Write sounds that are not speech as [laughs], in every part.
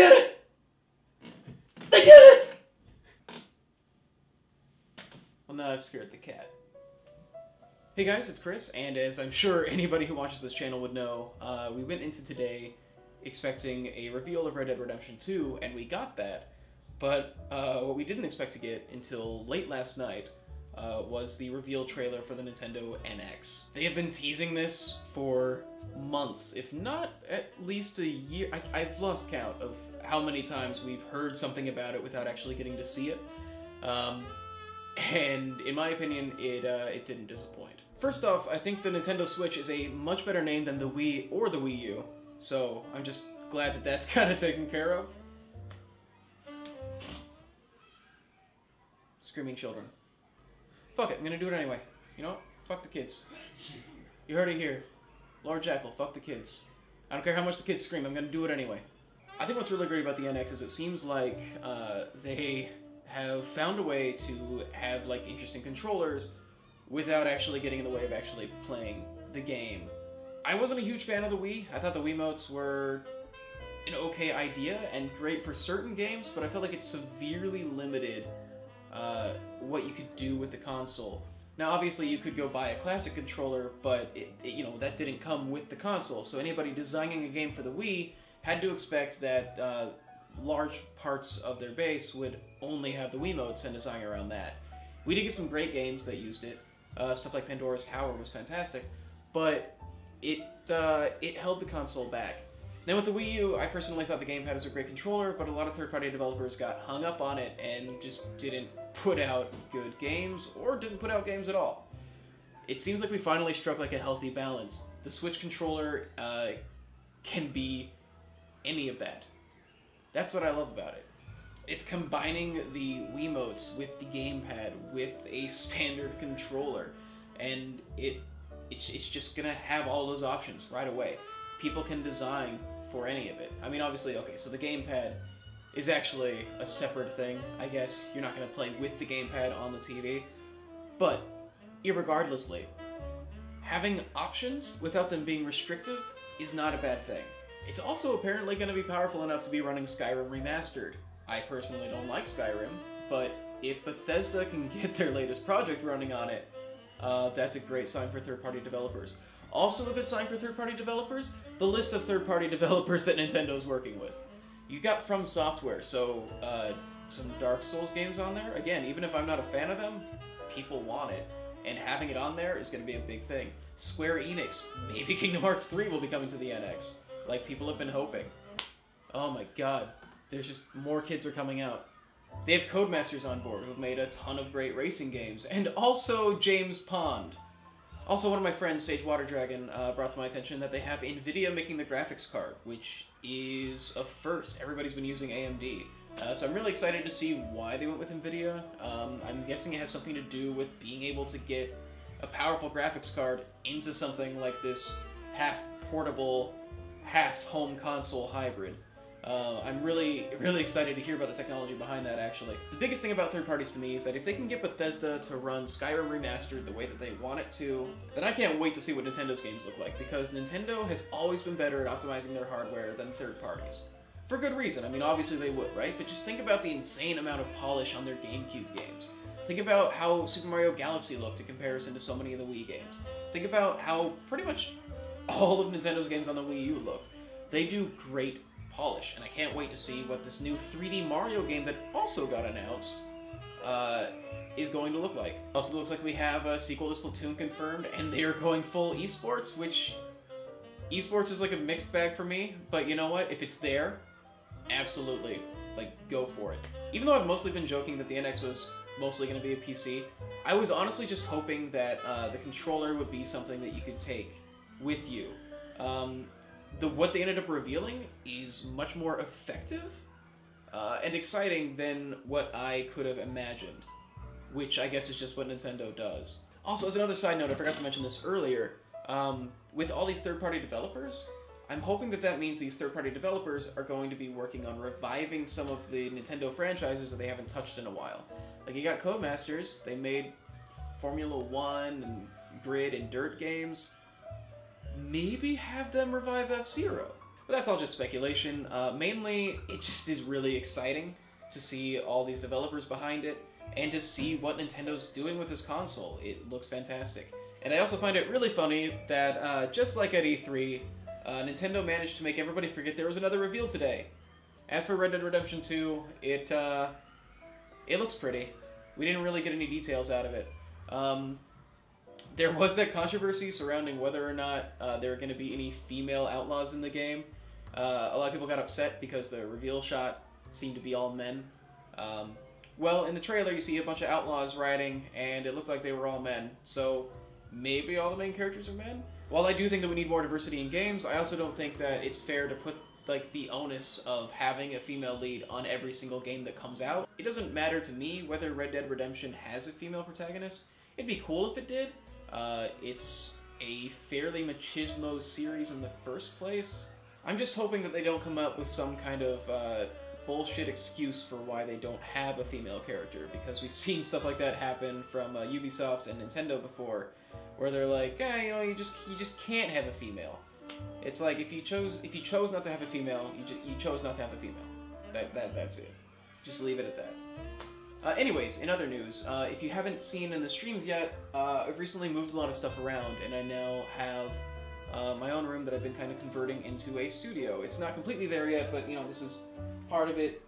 did it! They did it! Well, now I've scared the cat. Hey guys, it's Chris, and as I'm sure anybody who watches this channel would know, uh, we went into today expecting a reveal of Red Dead Redemption 2, and we got that. But uh, what we didn't expect to get until late last night uh, was the reveal trailer for the Nintendo NX. They have been teasing this for months, if not at least a year. I, I've lost count of how many times we've heard something about it without actually getting to see it. Um, and in my opinion, it uh, it didn't disappoint. First off, I think the Nintendo Switch is a much better name than the Wii or the Wii U, so I'm just glad that that's [laughs] kind of taken care of. Screaming children. Fuck it, I'm gonna do it anyway. You know what? Fuck the kids. You heard it here. Lord Jackal, fuck the kids. I don't care how much the kids scream, I'm gonna do it anyway. I think what's really great about the NX is it seems like uh, they have found a way to have like interesting controllers without actually getting in the way of actually playing the game. I wasn't a huge fan of the Wii. I thought the Wiimotes were an okay idea and great for certain games, but I felt like it severely limited uh, what you could do with the console. Now, obviously, you could go buy a classic controller, but it, it, you know that didn't come with the console. So anybody designing a game for the Wii had to expect that uh, large parts of their base would only have the Wiimotes and design around that. We did get some great games that used it. Uh, stuff like Pandora's Tower was fantastic, but it uh, it held the console back. Now with the Wii U, I personally thought the gamepad was a great controller, but a lot of third-party developers got hung up on it and just didn't put out good games, or didn't put out games at all. It seems like we finally struck like a healthy balance. The Switch controller uh, can be any of that. That's what I love about it. It's combining the Wiimotes with the gamepad with a standard controller, and it it's, it's just gonna have all those options right away. People can design for any of it. I mean, obviously, okay, so the gamepad is actually a separate thing, I guess. You're not gonna play with the gamepad on the TV, but irregardlessly, having options without them being restrictive is not a bad thing. It's also apparently going to be powerful enough to be running Skyrim Remastered. I personally don't like Skyrim, but if Bethesda can [laughs] get their latest project running on it, uh, that's a great sign for third-party developers. Also a good sign for third-party developers, the list of third-party [laughs] developers that Nintendo's working with. You got From Software, so uh, some Dark Souls games on there. Again, even if I'm not a fan of them, people want it, and having it on there is going to be a big thing. Square Enix, maybe [laughs] Kingdom Hearts 3 will be coming to the NX, like people have been hoping. Oh my god, there's just more kids are coming out. They have Codemasters on board who've made a ton of great racing games, and also James Pond. Also, one of my friends, Sage Water Dragon, uh, brought to my attention that they have NVIDIA making the graphics card, which is a first. Everybody's been using AMD. Uh, so I'm really excited to see why they went with NVIDIA. Um, I'm guessing it has something to do with being able to get a powerful graphics card into something like this half portable, half home console hybrid. Uh, I'm really, really excited to hear about the technology behind that, actually. The biggest thing about third parties to me is that if they can get Bethesda to run Skyrim Remastered the way that they want it to, then I can't wait to see what Nintendo's games look like, because Nintendo has always been better at optimizing their hardware than third parties. For good reason. I mean, obviously they would, right? But just think about the insane amount of polish on their GameCube games. Think about how Super Mario Galaxy looked in comparison to so many of the Wii games. Think about how pretty much all of Nintendo's games on the Wii U looked. They do great polish, and I can't wait to see what this new 3D Mario game that also got announced uh, is going to look like. Also looks like we have a sequel to Splatoon confirmed, and they are going full esports, which esports is like a mixed bag for me, but you know what? If it's there, absolutely, like, go for it. Even though I've mostly been joking that the NX was mostly going to be a PC, I was honestly just hoping that uh, the controller would be something that you could take with you. Um, the what they ended up revealing is much more effective uh, and exciting than what I could have imagined, which I guess is just what Nintendo does. Also, as another side note, I forgot to mention this earlier. Um, with all these third-party developers, I'm hoping that that means these third-party developers are going to be working on reviving some of the Nintendo franchises that they haven't touched in a while. Like you got Codemasters, they made Formula One and Grid and Dirt games maybe have them revive F-Zero. But that's all just speculation. Uh, mainly, it just is really exciting to see all these developers behind it and to see what Nintendo's doing with this console. It looks fantastic. And I also find it really funny that uh, just like at E3, uh, Nintendo managed to make everybody forget there was another reveal today. As for Red Dead Redemption 2, it uh, it looks pretty. We didn't really get any details out of it. Um, there was that controversy surrounding whether or not uh, there are going to be any female outlaws in the game. Uh, a lot of people got upset because the reveal shot seemed to be all men. Um, well, in the trailer, you see a bunch of outlaws riding, and it looked like they were all men. So maybe all the main characters are men. While I do think that we need more diversity in games, I also don't think that it's fair to put like the onus of having a female lead on every single game that comes out. It doesn't matter to me whether Red Dead Redemption has a female protagonist. It'd be cool if it did. Uh, it's a fairly machismo series in the first place. I'm just hoping that they don't come up with some kind of uh, bullshit excuse for why they don't have a female character, because we've [laughs] seen stuff like that happen from uh, Ubisoft and Nintendo before, where they're like, eh, you know, you just you just can't have a female. It's like if you chose if you chose not to have a female, you you chose not to have a female. That that that's it. Just leave it at that. Uh, anyways, in other news, uh, if you haven't seen in the streams yet, uh, I've recently moved a lot of stuff around, and I now have uh, my own room that I've been kind of converting into a studio. It's not completely there yet, but you know this is part of it.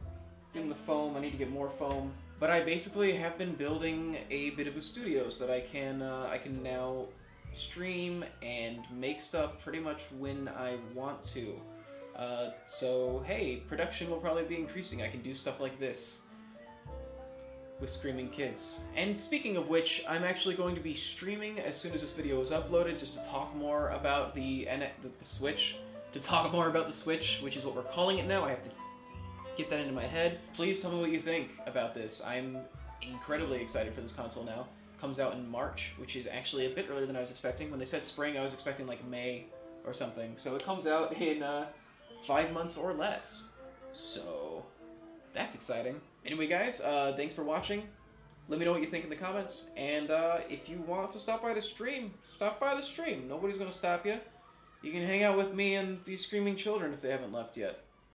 Getting the foam, I need to get more foam. But I basically have been building a bit of a studio so that I can uh, I can now stream and make stuff pretty much when I want to. Uh, so hey, production will probably be increasing. I can do stuff like this with Screaming Kids. And speaking of which, I'm actually going to be streaming as soon as this video is uploaded just to talk more about the, the, the Switch. To talk more about the Switch, which is what we're calling it now. I have to get that into my head. Please tell me what you think about this. I'm incredibly excited for this console now. Comes out in March, which is actually a bit earlier than I was expecting. When they said spring, I was expecting like May or something. So it comes out in uh, five months or less. So that's exciting. Anyway, guys, uh, thanks for watching. Let me know what you think in the comments. And uh, if you want to stop by the stream, stop by the stream. Nobody's going to stop you. You can hang out with me and these screaming children if they haven't left yet.